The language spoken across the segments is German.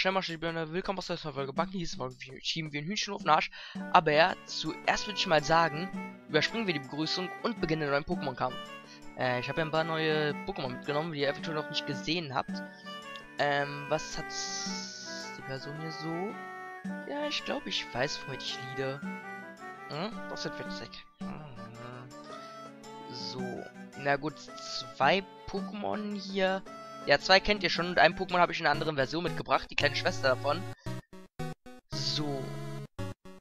schnell mal schnell willkommen aus der Folge Backen. Hier Mal schieben wir ein Hühnchen auf den Arsch. Aber zuerst würde ich mal sagen, überspringen wir die Begrüßung und beginnen den neuen Pokémon-Kampf. Äh, ich habe ja ein paar neue Pokémon mitgenommen, die ihr eventuell noch nicht gesehen habt. Ähm, was hat die Person hier so? Ja, ich glaube, ich weiß, womit ich liede. Hm? Das wird witzig. Hm. So. Na gut, zwei Pokémon hier. Ja, zwei kennt ihr schon und ein Pokémon habe ich in einer anderen Version mitgebracht, die kleine Schwester davon. So.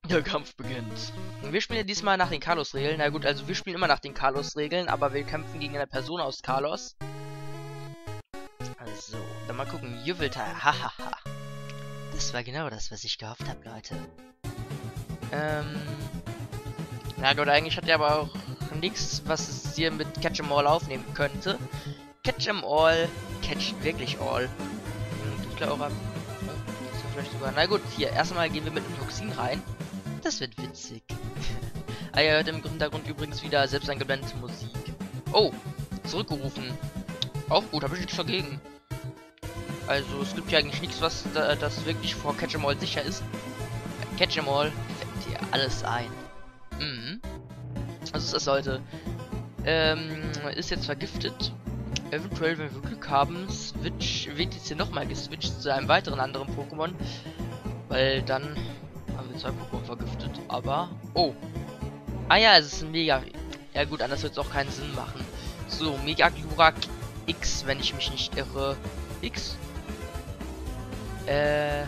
Der Kampf beginnt. Wir spielen ja diesmal nach den Carlos-Regeln. Na gut, also wir spielen immer nach den Carlos-Regeln, aber wir kämpfen gegen eine Person aus Carlos. Also, dann mal gucken. Juwelteil. Hahaha. das war genau das, was ich gehofft habe, Leute. Ähm. Na gut, eigentlich hat er aber auch nichts, was es hier mit Catch 'em All aufnehmen könnte. Catch 'em All catcht wirklich All. Hm, dunkle Aura. vielleicht sogar. Na gut, hier, erstmal gehen wir mit dem Toxin rein. Das wird witzig. ah, ihr hört im Hintergrund übrigens wieder selbst eingeblendete Musik. Oh, zurückgerufen. Auch gut, habe ich nichts dagegen. Also es gibt ja eigentlich nichts, was da, das wirklich vor Catch 'em All sicher ist. Catch 'em All fällt dir alles ein. Mhm. Also es sollte. Ähm, ist jetzt vergiftet. Eventuell, wenn wir Glück haben, switch, wird jetzt hier nochmal geswitcht zu einem weiteren anderen Pokémon. Weil dann haben wir zwei Pokémon vergiftet. Aber. Oh. Ah ja, es ist ein Mega. Ja gut, anders wird es auch keinen Sinn machen. So, Mega Glurak X, wenn ich mich nicht irre. X? Äh.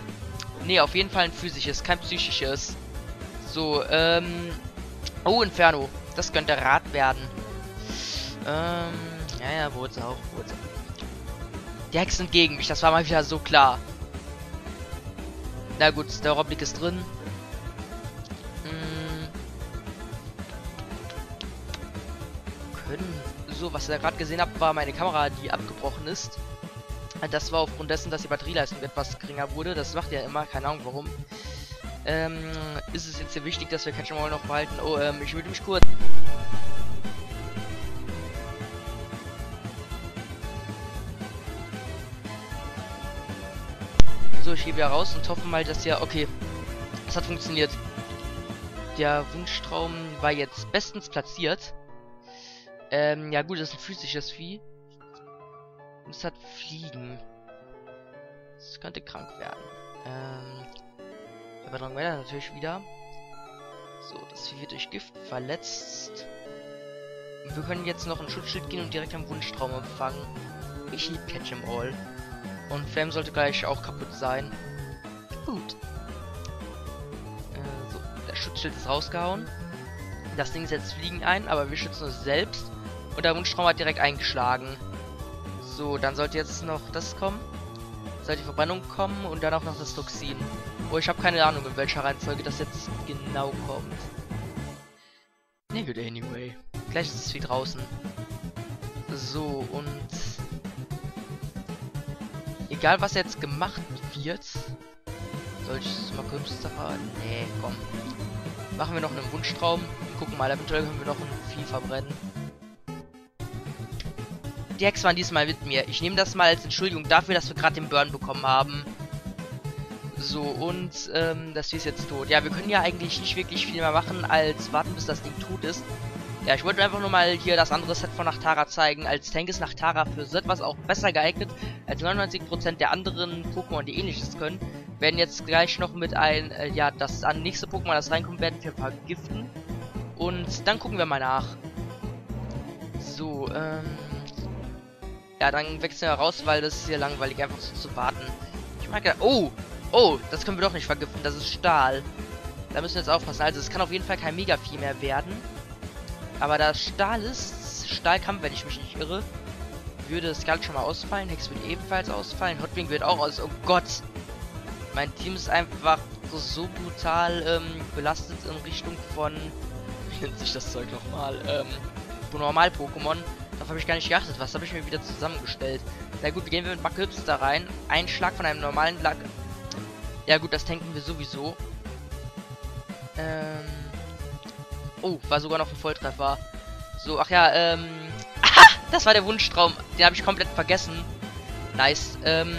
Nee, auf jeden Fall ein physisches, kein psychisches. So, ähm. Oh, Inferno. Das könnte Rad werden. Ähm, ja, ja, ist auch, wo ist Die Hexen gegen mich, das war mal wieder so klar. Na gut, der Roblik ist drin. Hm. Können. So, was ihr gerade gesehen habt, war meine Kamera, die abgebrochen ist. Das war aufgrund dessen, dass die Batterieleistung etwas geringer wurde. Das macht ja immer, keine Ahnung warum ähm, ist es jetzt sehr wichtig, dass wir Catch noch behalten. Oh, ähm, ich würde mich kurz... So, ich gehe wieder raus und hoffe mal, dass ja... Okay, es hat funktioniert. Der Wunschtraum war jetzt bestens platziert. Ähm, ja gut, das ist ein physisches Vieh. Und es hat Fliegen. Es könnte krank werden. Ähm, aber dann weiter natürlich wieder. So, das Vieh wird durch Gift verletzt. Wir können jetzt noch ein Schutzschild gehen und direkt am Wunschtraum empfangen. Ich liebe Catch 'em All. Und Flame sollte gleich auch kaputt sein. Gut. Äh, so, der Schutzschild ist rausgehauen. Das Ding setzt Fliegen ein, aber wir schützen uns selbst. Und der Wunschtraum hat direkt eingeschlagen. So, dann sollte jetzt noch das kommen. Soll die Verbrennung kommen und dann auch noch das Toxin. Oh, ich habe keine Ahnung, in welcher Reihenfolge das jetzt genau kommt. Ne, good anyway. Gleich ist es wie draußen. So, und... Egal, was jetzt gemacht wird... Soll ich es mal kurz sagen? Nee, komm. Machen wir noch einen Wunschtraum. Gucken mal, eventuell können wir noch ein Vieh verbrennen. Die Hex waren diesmal mit mir. Ich nehme das mal als Entschuldigung dafür, dass wir gerade den Burn bekommen haben. So, und ähm, das Vieh ist jetzt tot. Ja, wir können ja eigentlich nicht wirklich viel mehr machen, als warten, bis das Ding tot ist. Ja, ich wollte einfach nur mal hier das andere Set von Nachtara zeigen. Als Tank ist Nachtara für so etwas auch besser geeignet als 99% der anderen Pokémon, die ähnliches können. Werden jetzt gleich noch mit ein, äh, ja, das an nächste Pokémon, das reinkommt, werden wir vergiften. Und dann gucken wir mal nach. So, ähm... Ja, dann wechseln wir raus, weil das ist hier langweilig, einfach so zu warten. Ich mag ja... Oh! Oh, das können wir doch nicht vergiften. Das ist Stahl. Da müssen wir jetzt aufpassen. Also es kann auf jeden Fall kein Mega-Vieh mehr werden. Aber da Stahl ist, Stahlkampf, wenn ich mich nicht irre, würde Skull schon mal ausfallen. Hex würde ebenfalls ausfallen. Hotwing wird auch aus. Oh Gott! Mein Team ist einfach so, brutal ähm, belastet in Richtung von. Wie nennt sich das Zeug nochmal? Ähm, Normal-Pokémon. Darauf habe ich gar nicht geachtet. Was habe ich mir wieder zusammengestellt? Na gut, gehen wir mit Backhübs da rein. Ein Schlag von einem normalen Lack ja gut, das tanken wir sowieso. Ähm. Oh, war sogar noch ein Volltreffer. So, ach ja, ähm. Aha! Das war der Wunschtraum. Den habe ich komplett vergessen. Nice. Ähm.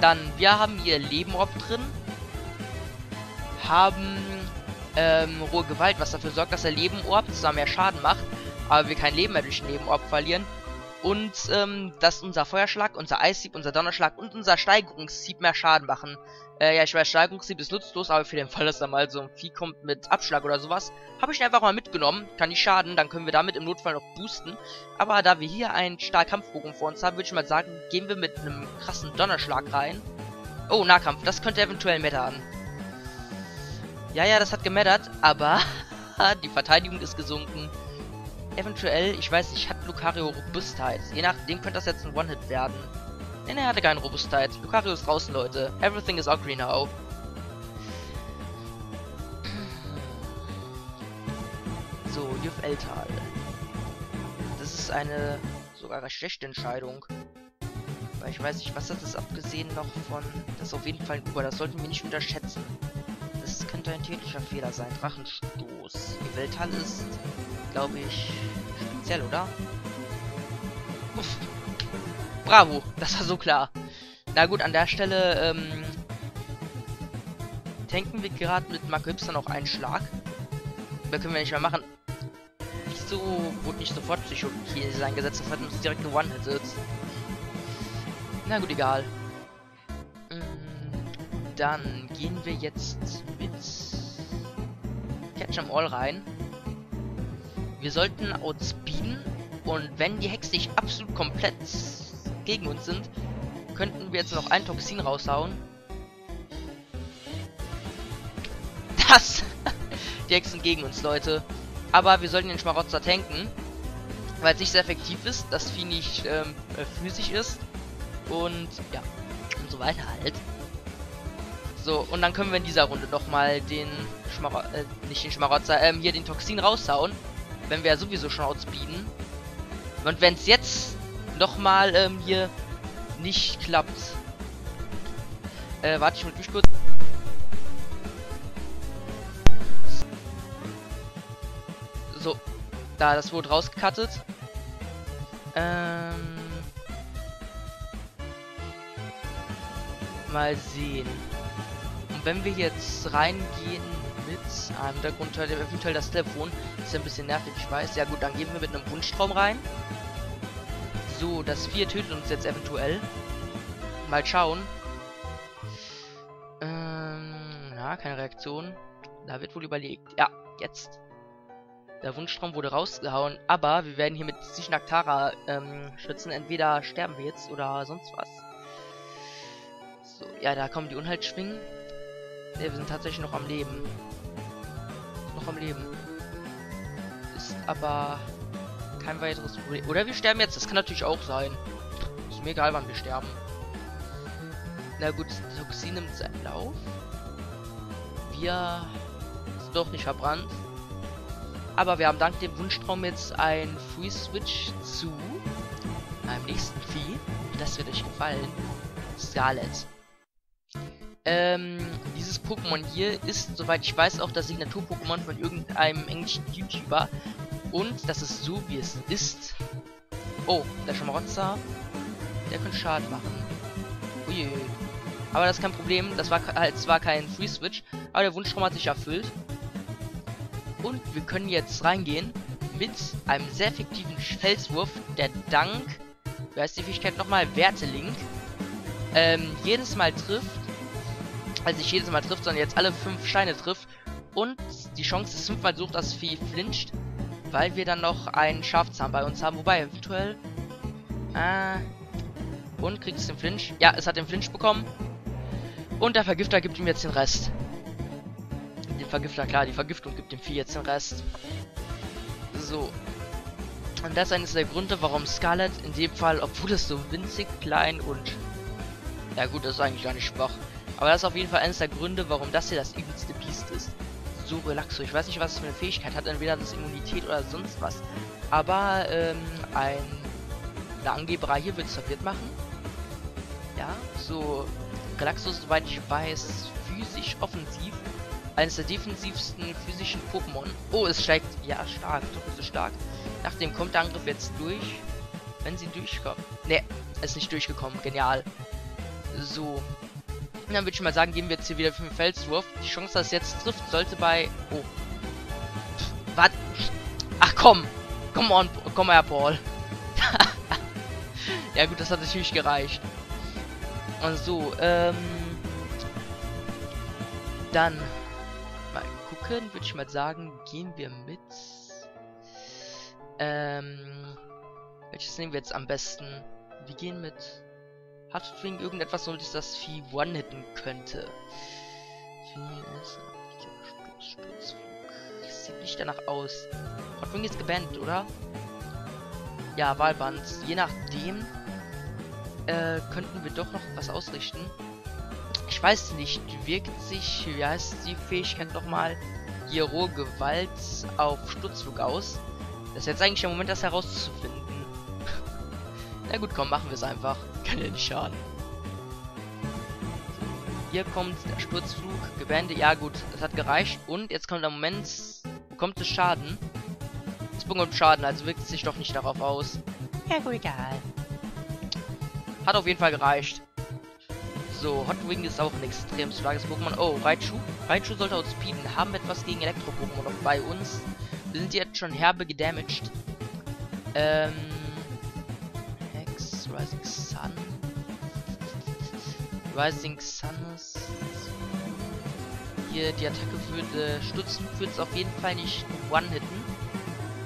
Dann, wir haben hier Leben-Orb drin. Haben ähm, rohe Gewalt, was dafür sorgt, dass der Leben-Orb zwar mehr Schaden macht, aber wir kein Leben mehr durch den Leben-Orb verlieren. Und ähm, dass unser Feuerschlag, unser Eishieb, unser Donnerschlag und unser Steigerungshieb mehr Schaden machen. Äh, ja, ich weiß, Steigerungshieb ist nutzlos, aber für den Fall, dass da mal so ein Vieh kommt mit Abschlag oder sowas, habe ich ihn einfach mal mitgenommen. Kann nicht schaden, dann können wir damit im Notfall noch boosten. Aber da wir hier einen Stahlkampfbogen vor uns haben, würde ich mal sagen, gehen wir mit einem krassen Donnerschlag rein. Oh, Nahkampf, das könnte eventuell mattern. Ja, ja, das hat gemattert, aber die Verteidigung ist gesunken. Eventuell, ich weiß nicht, hat Lucario Robustheit. Je nachdem könnte das jetzt ein One-Hit werden. Ne, er hatte keine Robustheit. Lucario ist draußen, Leute. Everything is ugly now. So, Juf. Das ist eine sogar recht schlechte Entscheidung. Weil ich weiß nicht, was das ist, abgesehen noch von... Das ist auf jeden Fall ein Uber, das sollten wir nicht unterschätzen. Das könnte ein tödlicher Fehler sein. Drachenstoß. Die ist, glaube ich, speziell, oder? Uff. Bravo, das war so klar. Na gut, an der Stelle ähm, tanken wir gerade mit Marco Hipster noch einen Schlag. Mehr können wir nicht mehr machen. Wieso wurde nicht sofort Psychologie eingesetzt? Das hat uns direkt one-hitted. Na gut, egal. Mm, dann gehen wir jetzt mit Catch 'em All rein. Wir sollten outspeeden und wenn die Hex nicht absolut komplett gegen uns sind, könnten wir jetzt noch ein Toxin raushauen. Das! die Hexen gegen uns, Leute. Aber wir sollten den Schmarotzer tanken. Weil es nicht sehr effektiv ist, das Vieh nicht ähm, äh, physisch ist. Und ja, und so weiter halt. So, und dann können wir in dieser Runde nochmal den Schmarotzer, äh, nicht den Schmarotzer, ähm, hier den Toxin raushauen. Wenn wir ja sowieso schon outspeeden. Und wenn es jetzt nochmal ähm, hier nicht klappt. Äh, warte, ich mich kurz. So, da, das wurde rausgekattet. Ähm. Mal sehen. Und wenn wir jetzt reingehen mit einem Hintergrund, der eventuell das Telefon, ist ja ein bisschen nervig, ich weiß. Ja gut, dann gehen wir mit einem Wunschtraum rein. So, das 4 tötet uns jetzt eventuell. Mal schauen. Ähm, ja, keine Reaktion. Da wird wohl überlegt. Ja, jetzt. Der Wunschtraum wurde rausgehauen, aber wir werden hier mit Sishnakhtara ähm, schützen. Entweder sterben wir jetzt oder sonst was. So, ja, da kommen die Unheilschwingen. Ne, wir sind tatsächlich noch am Leben. Noch am Leben. Ist aber kein weiteres Problem. Oder wir sterben jetzt, das kann natürlich auch sein. Ist mir egal, wann wir sterben. Na gut, Toxin nimmt seinen Lauf. Wir sind doch nicht verbrannt. Aber wir haben dank dem Wunschtraum jetzt ein Free Switch zu einem nächsten Vieh. Das wird euch gefallen. Scarlet. Ähm, dieses Pokémon hier ist, soweit ich weiß, auch das Signatur-Pokémon von irgendeinem englischen YouTuber. Und das ist so, wie es ist. Oh, der Schmarotzer. Der könnte Schaden machen. Uiuiui. Aber das ist kein Problem. Das war halt zwar kein Free Switch, aber der Wunschtraum hat sich erfüllt. Und wir können jetzt reingehen mit einem sehr effektiven Felswurf, der dank, wie heißt die Fähigkeit nochmal, Wertelink, ähm, jedes Mal trifft. Also nicht jedes Mal trifft, sondern jetzt alle fünf Steine trifft. Und die Chance ist fünfmal sucht, dass Vieh flincht. Weil wir dann noch einen Schafzahn bei uns haben. Wobei, eventuell... Äh... Und kriegt es den Flinch? Ja, es hat den Flinch bekommen. Und der Vergifter gibt ihm jetzt den Rest. Den Vergifter, klar, die Vergiftung gibt dem Vieh jetzt den Rest. So. Und das ist eines der Gründe, warum Scarlet in dem Fall, obwohl es so winzig klein und... Ja gut, das ist eigentlich gar nicht schwach. Aber das ist auf jeden Fall eines der Gründe, warum das hier das übelste Biest ist so Relaxo. Ich weiß nicht, was es für eine Fähigkeit hat, entweder das Immunität oder sonst was. Aber ähm, ein eine Angeberei hier wird es verwirrt machen. Ja, so Relaxo, soweit ich weiß, physisch offensiv. Eines der defensivsten physischen Pokémon. Oh, es steigt. Ja, stark. Doch, ist stark. Nachdem kommt der Angriff jetzt durch. Wenn sie durchkommen. Ne, ist nicht durchgekommen. Genial. So. Und dann würde ich mal sagen, gehen wir jetzt hier wieder für den Felswurf. Die Chance, dass es jetzt trifft, sollte bei... Oh. Was? Ach komm! Komm on, komm her, Paul. ja gut, das hat natürlich gereicht. Und so, ähm... Dann... Mal gucken, würde ich mal sagen, gehen wir mit... Ähm... Welches nehmen wir jetzt am besten? Wir gehen mit... Hat Wing irgendetwas, sollte das Vieh one-hitten könnte? Sieht nicht danach aus. Hotwing ist gebannt, oder? Ja, Wahlband. Je nachdem äh, könnten wir doch noch was ausrichten. Ich weiß nicht, wirkt sich, wie heißt die Fähigkeit nochmal, die rohe Gewalt auf Sturzflug aus? Das ist jetzt eigentlich der Moment, das herauszufinden. Na gut, komm, machen wir es einfach. Kann ja nicht schaden. Hier kommt der Sturzflug, Gebände. Ja gut, das hat gereicht. Und jetzt kommt der Moment, bekommt es Schaden. Es bekommt Schaden, also wirkt es sich doch nicht darauf aus. Ja gut, egal. Hat auf jeden Fall gereicht. So, Hotwing ist auch ein extrem starkes Pokémon. Oh, Raichu. Raichu sollte uns speeden. Haben etwas gegen Elektro-Pokémon noch bei uns. Wir sind jetzt schon herbe gedamaged. Ähm... Rising Sun. Rising Sun ist... Hier, die Attacke würde stutzen, würde es auf jeden Fall nicht one-hitten.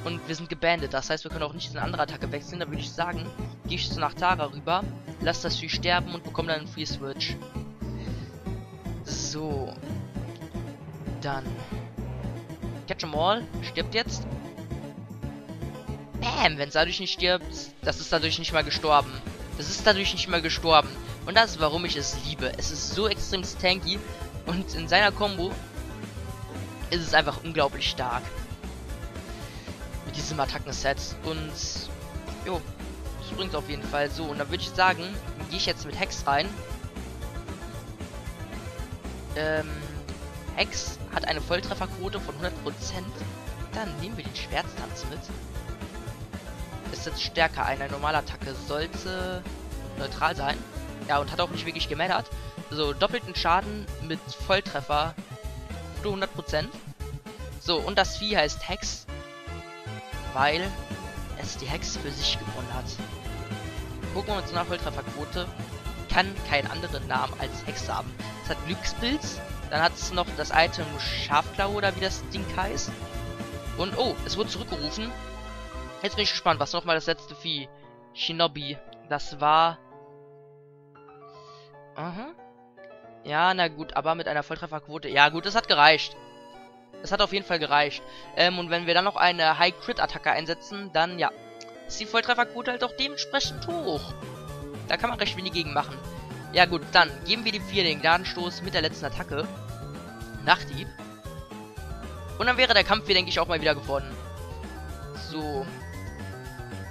Und wir sind gebandet, das heißt, wir können auch nicht in eine andere Attacke wechseln. Da würde ich sagen, gehe ich zu nach Tara rüber, lass das Vieh sterben und bekomme dann einen Free Switch. So. Dann. Catch 'em all. Stirbt jetzt. Bam, wenn es dadurch nicht stirbt, das ist dadurch nicht mal gestorben. Das ist dadurch nicht mal gestorben. Und das ist, warum ich es liebe. Es ist so extrem tanky und in seiner Combo ist es einfach unglaublich stark. Mit diesem Attacken-Set. Und, jo, das bringt auf jeden Fall so. Und dann würde ich sagen, gehe ich jetzt mit Hex rein. Ähm, Hex hat eine Volltrefferquote von 100%. Dann nehmen wir den Schwertstanz mit. Ist jetzt stärker. Eine normale Attacke sollte neutral sein. Ja, und hat auch nicht wirklich gemattert. So, doppelten Schaden mit Volltreffer. Nur 100%. So, und das Vieh heißt Hex. Weil es die Hex für sich gewonnen hat. Pokémon mit so einer Volltrefferquote kann keinen anderen Namen als Hex haben. Es hat Glückspilz, dann hat es noch das Item Schafklaue oder wie das Ding heißt. Und oh, es wurde zurückgerufen. Jetzt bin ich gespannt, was nochmal das letzte Vieh. Shinobi. Das war Aha. Ja, na gut, aber mit einer Volltrefferquote. Ja, gut, das hat gereicht. Das hat auf jeden Fall gereicht. Ähm, und wenn wir dann noch eine High-Crit-Attacke einsetzen, dann, ja, ist die Volltrefferquote halt auch dementsprechend hoch. Da kann man recht wenig gegen machen. Ja gut, dann geben wir dem 4 den Gnadenstoß mit der letzten Attacke. Nachtdieb. Und dann wäre der Kampf hier, denke ich, auch mal wieder gewonnen. So.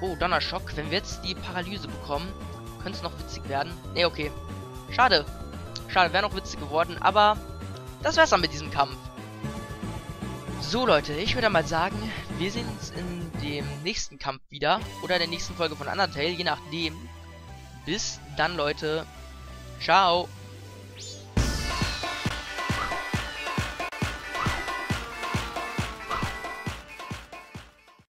Oh, Donnerschock. Wenn wir jetzt die Paralyse bekommen, könnte es noch witzig werden. Ne, okay. Schade. Schade, wäre noch witzig geworden, aber das wär's dann mit diesem Kampf. So Leute, ich würde mal sagen, wir sehen uns in dem nächsten Kampf wieder oder der nächsten Folge von Undertale, je nachdem. Bis dann Leute. Ciao.